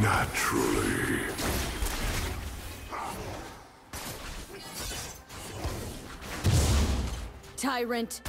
Naturally. Tyrant!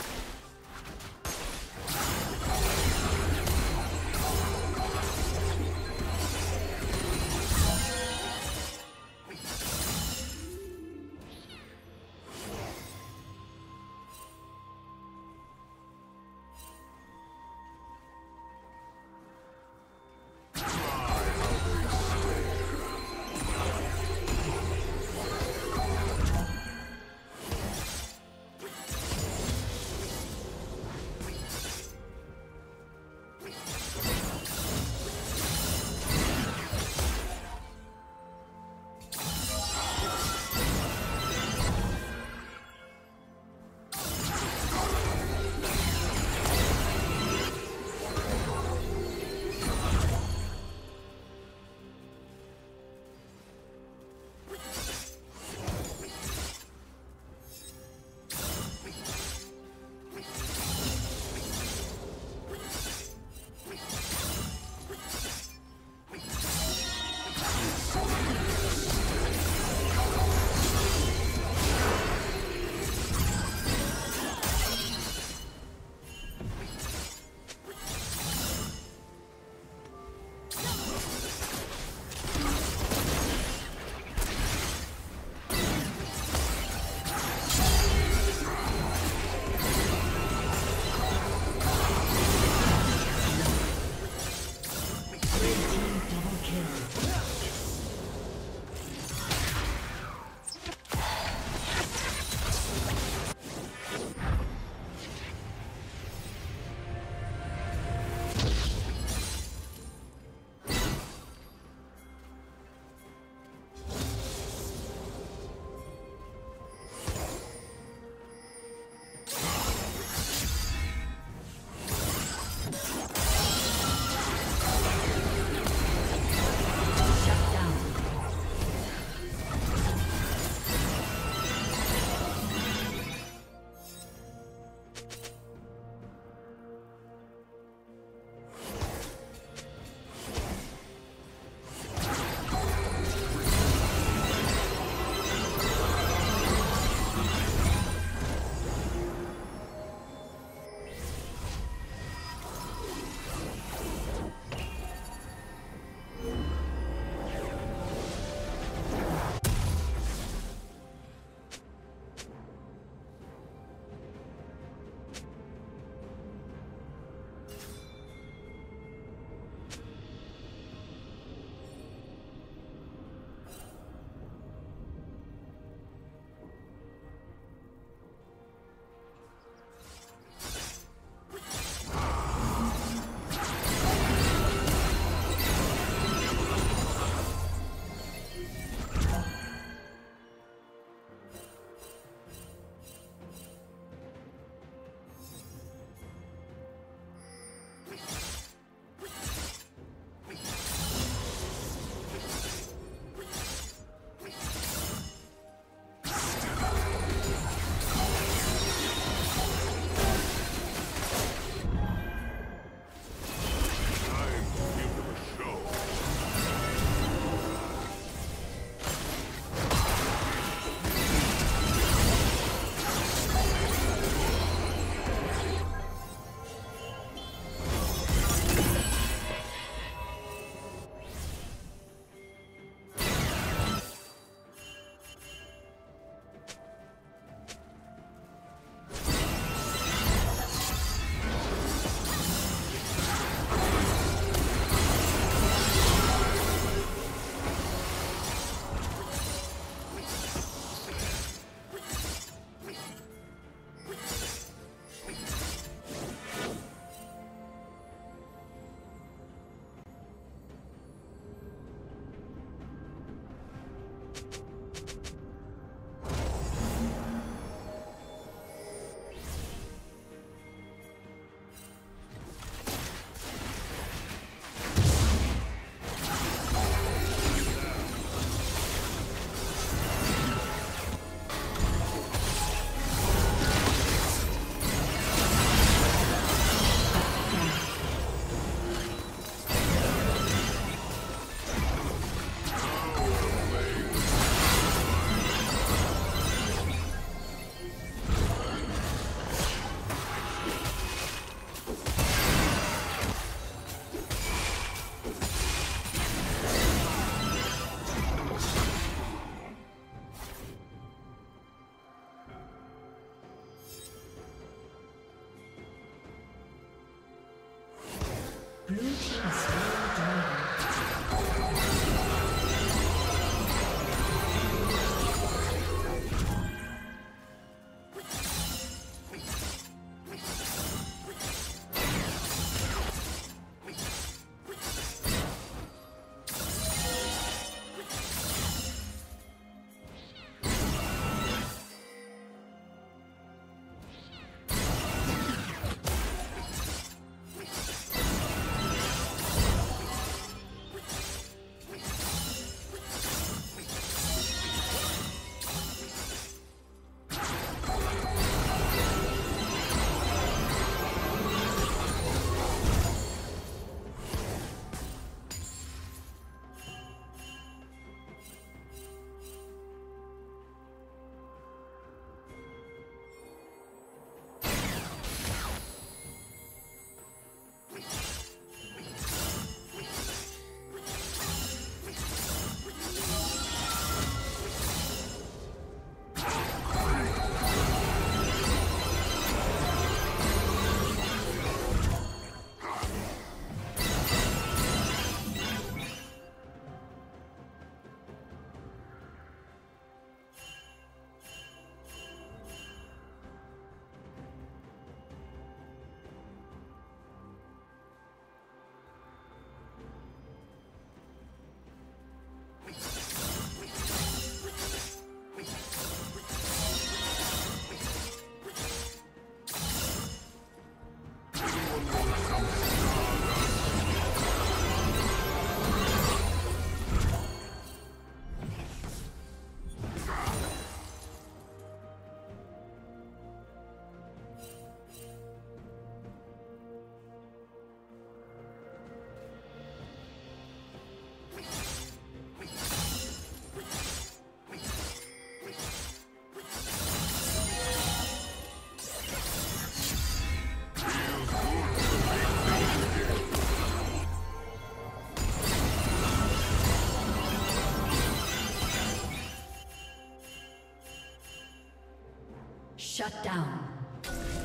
Shut down.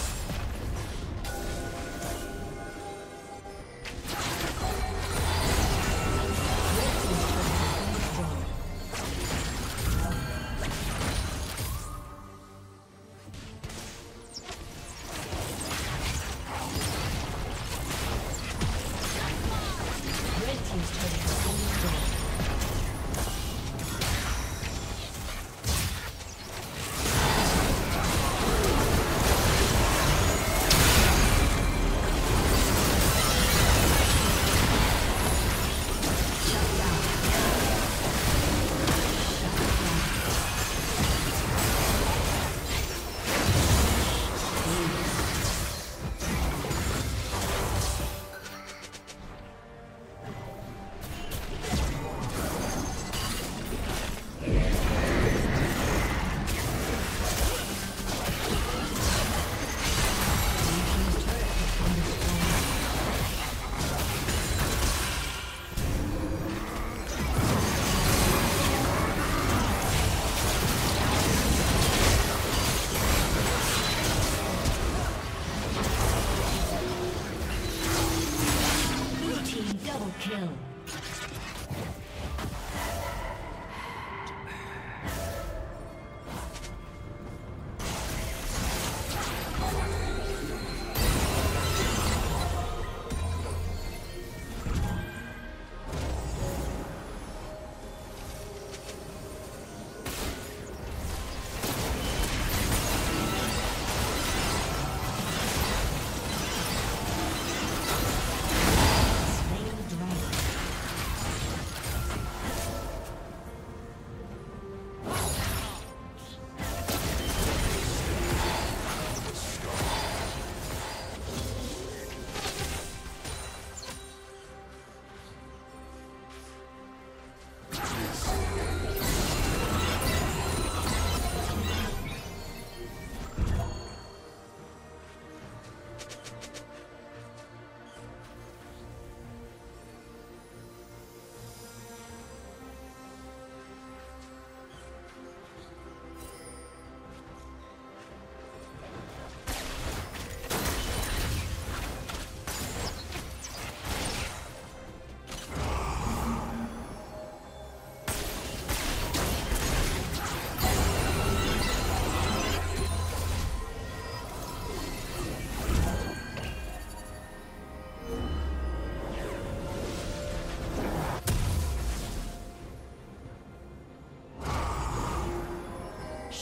Kill.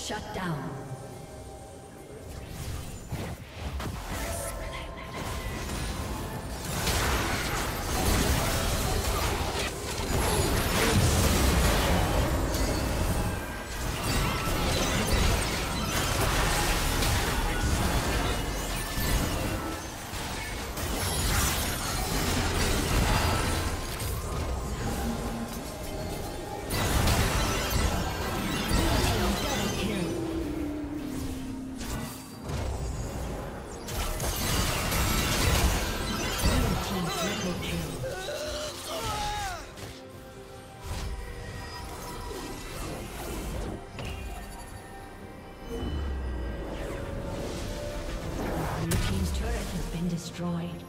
Shut down. Destroyed.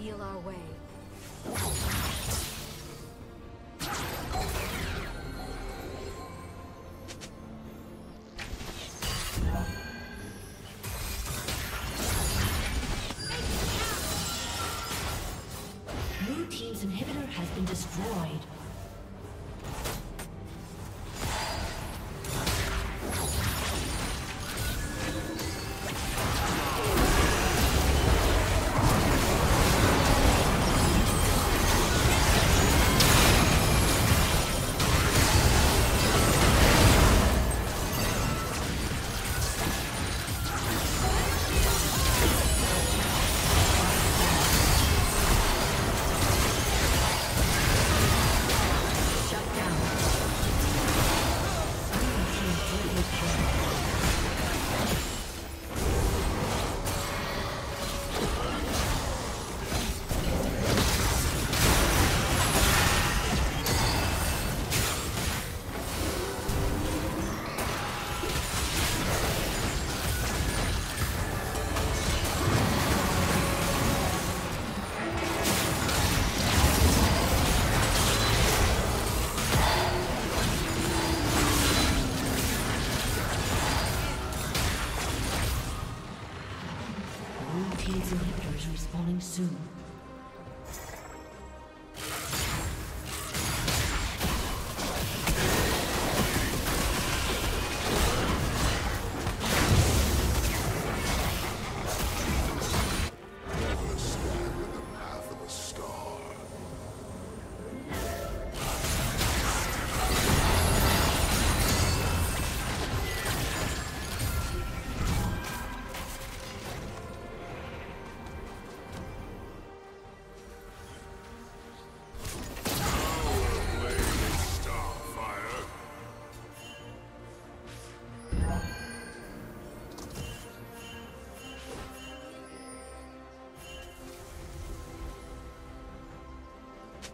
Reveal our way. Blue Team's inhibitor has been destroyed.